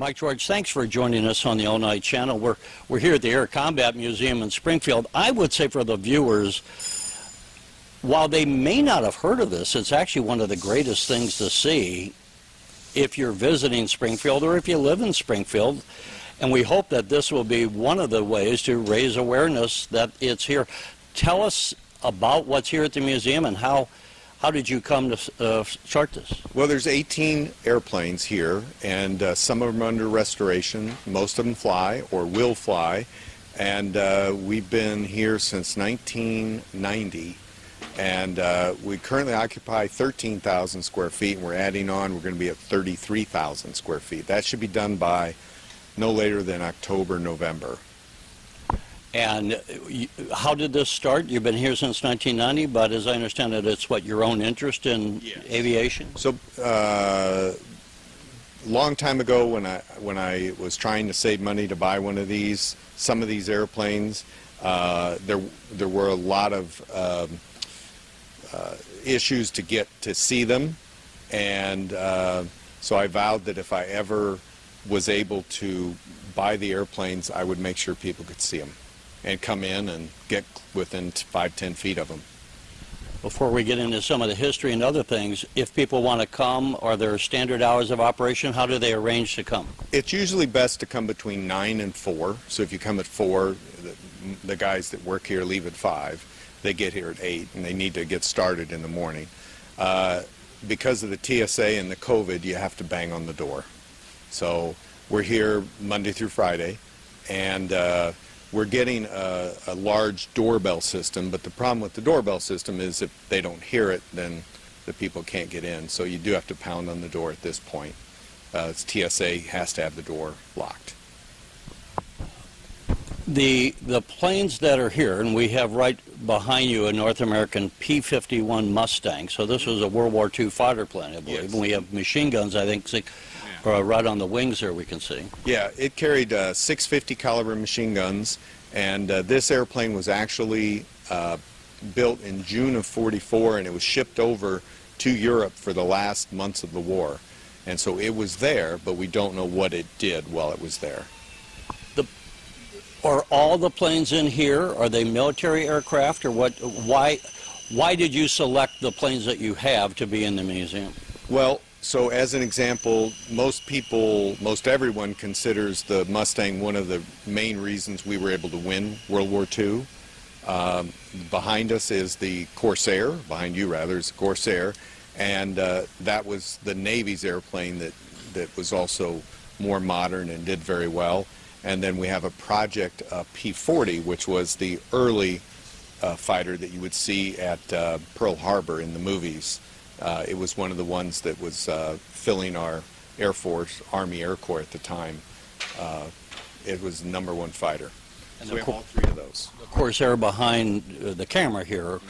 Mike George, thanks for joining us on the Illinois Channel. We're, we're here at the Air Combat Museum in Springfield. I would say for the viewers, while they may not have heard of this, it's actually one of the greatest things to see if you're visiting Springfield or if you live in Springfield. And we hope that this will be one of the ways to raise awareness that it's here. Tell us about what's here at the museum and how how did you come to uh, start this? Well, there's 18 airplanes here, and uh, some of them are under restoration. Most of them fly or will fly, and uh, we've been here since 1990. And uh, we currently occupy 13,000 square feet, and we're adding on. We're going to be at 33,000 square feet. That should be done by no later than October, November. And how did this start? You've been here since 1990, but as I understand it, it's what your own interest in yes. aviation. So, uh, long time ago, when I when I was trying to save money to buy one of these, some of these airplanes, uh, there there were a lot of um, uh, issues to get to see them, and uh, so I vowed that if I ever was able to buy the airplanes, I would make sure people could see them and come in and get within five, ten feet of them. Before we get into some of the history and other things, if people want to come, are there standard hours of operation? How do they arrange to come? It's usually best to come between 9 and 4. So if you come at 4, the, the guys that work here leave at 5. They get here at 8, and they need to get started in the morning. Uh, because of the TSA and the COVID, you have to bang on the door. So we're here Monday through Friday, and uh, we're getting a, a, large doorbell system, but the problem with the doorbell system is if they don't hear it, then the people can't get in. So you do have to pound on the door at this point. Uh, TSA has to have the door locked. The the planes that are here, and we have right behind you a North American P-51 Mustang. So this was a World War II fighter plane, I believe. Yes. And we have machine guns, I think, uh, right on the wings there we can see. Yeah, it carried uh, 650 caliber machine guns, and uh, this airplane was actually uh, built in June of 44, and it was shipped over to Europe for the last months of the war. And so it was there, but we don't know what it did while it was there. The, are all the planes in here, are they military aircraft, or what? Why, why did you select the planes that you have to be in the museum? Well, so as an example, most people, most everyone considers the Mustang one of the main reasons we were able to win World War II. Um, behind us is the Corsair, behind you rather, is the Corsair, and uh, that was the Navy's airplane that, that was also more modern and did very well. And then we have a Project uh, P-40, which was the early uh, fighter that you would see at uh, Pearl Harbor in the movies. Uh, it was one of the ones that was uh, filling our Air Force, Army Air Corps at the time. Uh, it was the number one fighter. And so we have all three of those. The Corsair behind uh, the camera here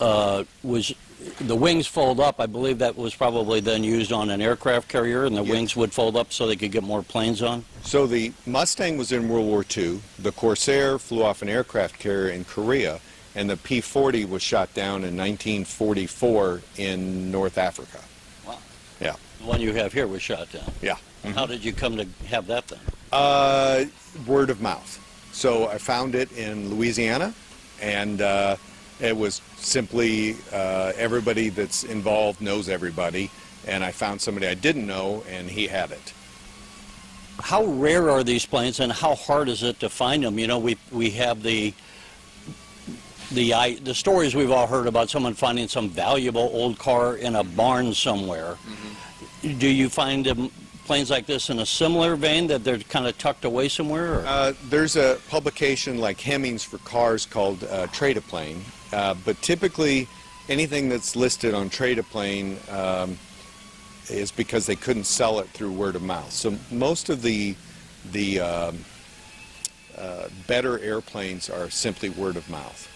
uh, was the wings fold up. I believe that was probably then used on an aircraft carrier, and the yes. wings would fold up so they could get more planes on. So the Mustang was in World War II. The Corsair flew off an aircraft carrier in Korea and the P-40 was shot down in 1944 in North Africa. Wow. Yeah. The one you have here was shot down. Yeah. Mm -hmm. How did you come to have that then? Uh, word of mouth. So I found it in Louisiana, and uh, it was simply uh, everybody that's involved knows everybody, and I found somebody I didn't know, and he had it. How rare are these planes, and how hard is it to find them? You know, we we have the the I, the stories we've all heard about someone finding some valuable old car in a barn somewhere. Mm -hmm. Do you find um, planes like this in a similar vein that they're kind of tucked away somewhere? Uh, there's a publication like Hemmings for cars called uh, Trade-A-Plane, uh, but typically anything that's listed on Trade-A-Plane um, is because they couldn't sell it through word of mouth. So most of the the um, uh, better airplanes are simply word of mouth.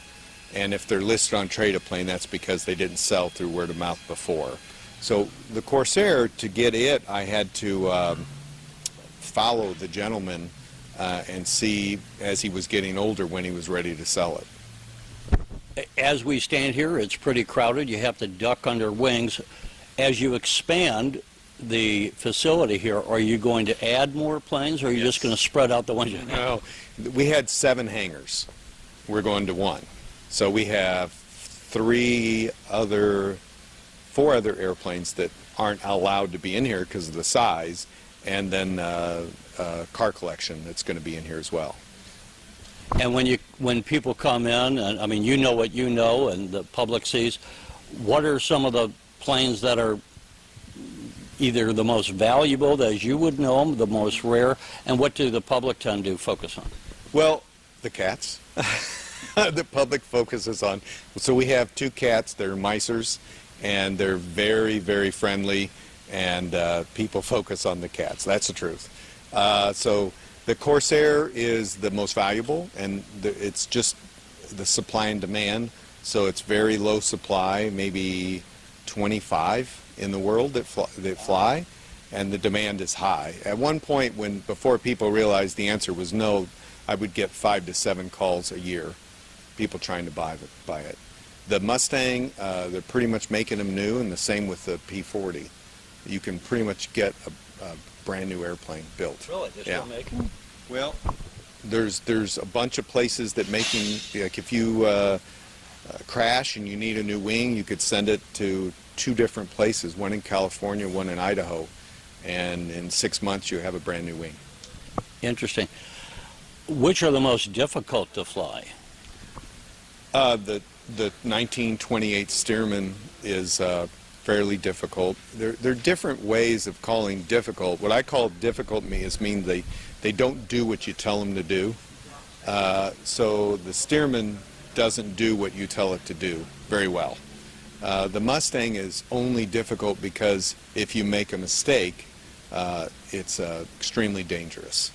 And if they're listed on Trade-A-Plane, that's because they didn't sell through word of mouth before. So the Corsair, to get it, I had to um, follow the gentleman uh, and see as he was getting older when he was ready to sell it. As we stand here, it's pretty crowded. You have to duck under wings. As you expand, the facility here, are you going to add more planes, or are you just going to spread out the ones you have? No, we had seven hangars. We're going to one. So we have three other, four other airplanes that aren't allowed to be in here because of the size, and then uh, uh, car collection that's going to be in here as well. And when you, when people come in, and I mean, you know what you know, and the public sees, what are some of the planes that are either the most valuable, as you would know them, the most rare, and what do the public tend to focus on? Well, the cats. the public focuses on. So we have two cats. They're misers, and they're very, very friendly. And uh, people focus on the cats. That's the truth. Uh, so the Corsair is the most valuable, and the, it's just the supply and demand. So it's very low supply, maybe 25 in the world that fly, that fly, and the demand is high. At one point, when before people realized the answer was no, I would get five to seven calls a year, people trying to buy the, buy it. The Mustang, uh, they're pretty much making them new, and the same with the P40. You can pretty much get a, a brand new airplane built. Really? They're Yeah. still making? Well, there's there's a bunch of places that making like if you uh, uh, crash and you need a new wing, you could send it to two different places, one in California, one in Idaho, and in six months you have a brand new wing. Interesting. Which are the most difficult to fly? Uh, the the 1928 Stearman is uh, fairly difficult. There there are different ways of calling difficult. What I call difficult me is mean they they don't do what you tell them to do. Uh, so the Stearman doesn't do what you tell it to do very well. Uh, the Mustang is only difficult because if you make a mistake, uh, it's uh, extremely dangerous.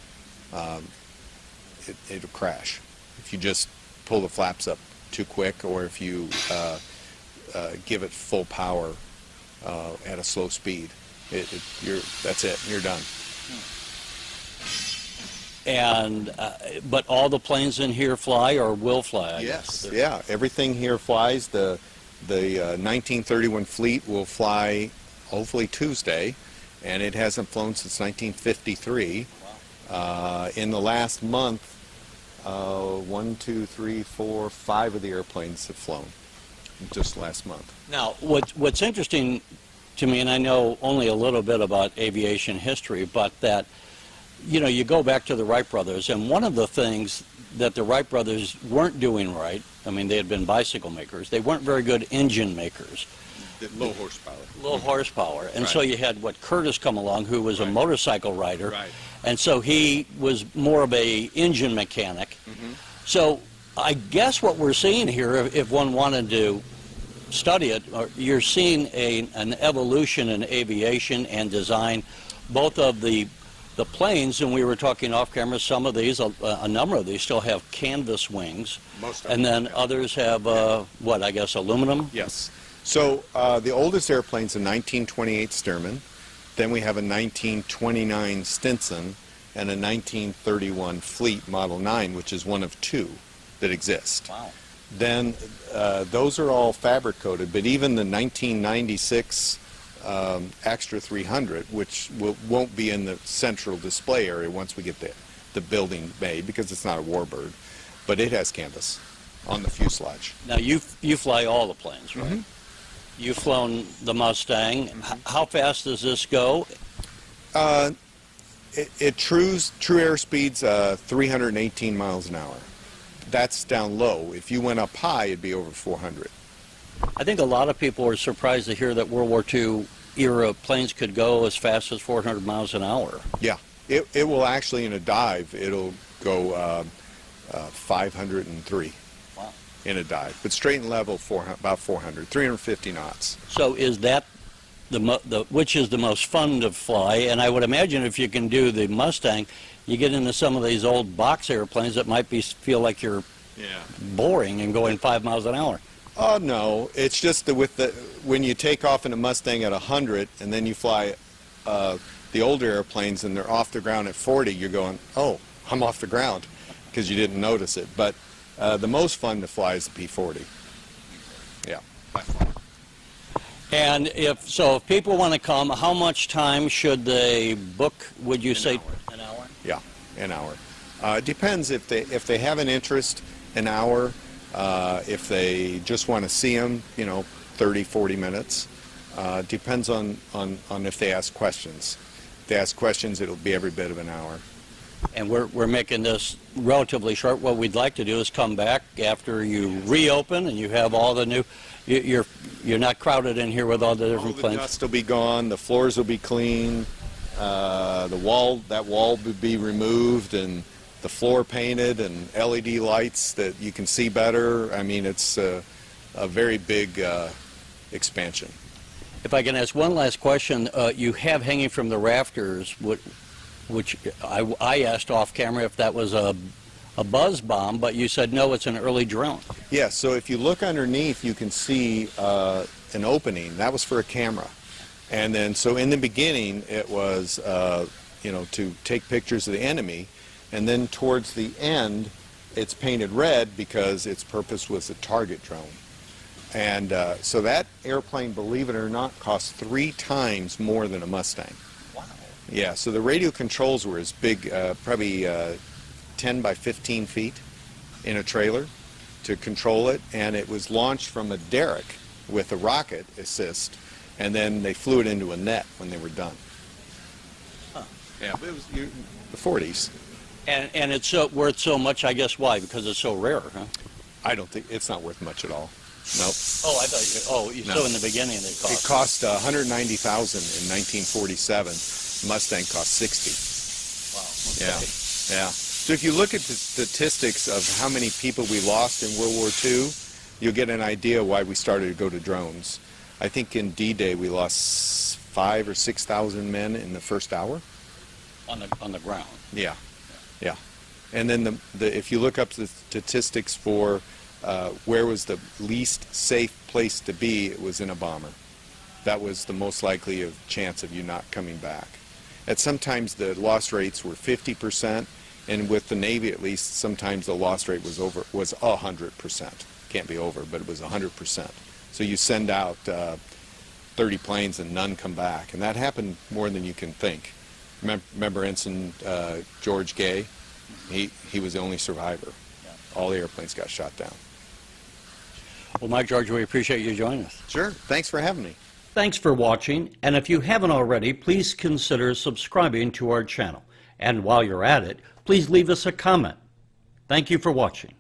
Um, it, it'll crash if you just pull the flaps up too quick or if you uh, uh, give it full power uh, at a slow speed. It, it, you're, that's it. You're done. And, uh, but all the planes in here fly or will fly? Yes. Yeah. Everything here flies. The the uh, 1931 fleet will fly hopefully Tuesday, and it hasn't flown since 1953. Uh, in the last month, uh, one, two, three, four, five of the airplanes have flown just last month. Now, what's, what's interesting to me, and I know only a little bit about aviation history, but that, you know, you go back to the Wright brothers, and one of the things that the Wright brothers weren't doing right, I mean, they had been bicycle makers, they weren't very good engine makers, Low horsepower. low horsepower. And so you had what Curtiss come along, who was a motorcycle rider, Right. and so he was more of a engine mechanic. Mm-hmm. So I guess what we're seeing here, if, if one wanted to study it, or you're seeing a, an evolution in aviation and design, both of the the planes, and we were talking off camera, some of these, a, a number of these still have canvas wings, Most of and then others have, uh, what, I guess aluminum? Yes. So uh, the oldest airplane's a 1928 Stearman. Then we have a 1929 Stinson and a 1931 Fleet Model 9, which is one of two that exist. Wow. Then uh, those are all fabric coated, but even the 1996 um, Extra 300, which will, won't be in the central display area once we get the, the building made because it's not a warbird, but it has canvas on the fuselage. Now, you, you fly all the planes, right? Mhm. You've flown the Mustang. H- How fast does this go? Uh, it, it trues, true airspeed's uh, 318 miles an hour. That's down low. If you went up high, it'd be over 400. I think a lot of people are surprised to hear that World War II era planes could go as fast as 400 miles an hour. Yeah, it, it will actually, in a dive, it'll go uh, uh, 503 Wow. In a dive. But straight and level, 400, about 400, 350 knots. So is that the, mo- the which is the most fun to fly? And I would imagine if you can do the Mustang, you get into some of these old box airplanes that might be feel like you're Yeah. boring and going five miles an hour. Oh no, it's just that with the when you take off in a Mustang at 100 and then you fly uh, the older airplanes and they're off the ground at 40, you're going, oh, I'm off the ground because you didn't notice it. But uh, the most fun to fly is the P40. Yeah. And if, so if people want to come, how much time should they book, would you say? An hour. Yeah, an hour. Uh, it depends if they if they have an interest, an hour. Uh, if they just want to see them, you know, 30, 40 minutes. Uh, depends on, on, on if they ask questions. If they ask questions, it'll be every bit of an hour. And we're, we're making this relatively short. What we'd like to do is come back after you reopen and you have all the new, you- you're, you're not crowded in here with all the All different the planes. dust will be gone. The floors will be clean. Uh, the wall, that wall will be removed, and the floor painted, and LED lights that you can see better. I mean, it's a, a very big uh, expansion. If I can ask one last question, uh, you have hanging from the rafters, what- which I, I asked off camera if that was a, a buzz bomb, but you said no, it's an early drone. Yeah, so if you look underneath, you can see uh, an opening. That was for a camera. And then, so in the beginning, it was, uh, you know, to take pictures of the enemy. And then towards the end, it's painted red because its purpose was a target drone. And uh, so that airplane, believe it or not, cost three times more than a Mustang. Yeah, so the radio controls were as big, uh, probably uh, 10 by 15 feet in a trailer to control it, and it was launched from a derrick with a rocket assist, and then they flew it into a net when they were done. Huh. Yeah, it was you, the 40s. And, and it's so, worth so much, I guess, why? Because it's so rare, huh? I don't think it's not worth much at all. Nope. Oh, I thought you, oh, you, No. so in the beginning it It cost. cost uh, 190,000 in 1947. Mustang cost 60. Wow. Yeah, okay. yeah. So if you look at the statistics of how many people we lost in World War II, you'll get an idea why we started to go to drones. I think in D-Day we lost five or six thousand men in the first hour. On the, on the ground. Yeah, yeah. And then the, the if you look up the statistics for uh, where was the least safe place to be, it was in a bomber. That was the most likely of chance of you not coming back. At sometimes the loss rates were 50 percent, and with the Navy at least, sometimes the loss rate was over was 100 percent. Can't be over, but it was 100 percent. So you send out uh, 30 planes and none come back, and that happened more than you can think. Remember, remember Ensign uh, George Gay? He he was the only survivor. All the airplanes got shot down. Well, Mike George, we appreciate you joining us. Sure. Thanks for having me. Thanks for watching, and if you haven't already, please consider subscribing to our channel. And while you're at it, please leave us a comment. Thank you for watching.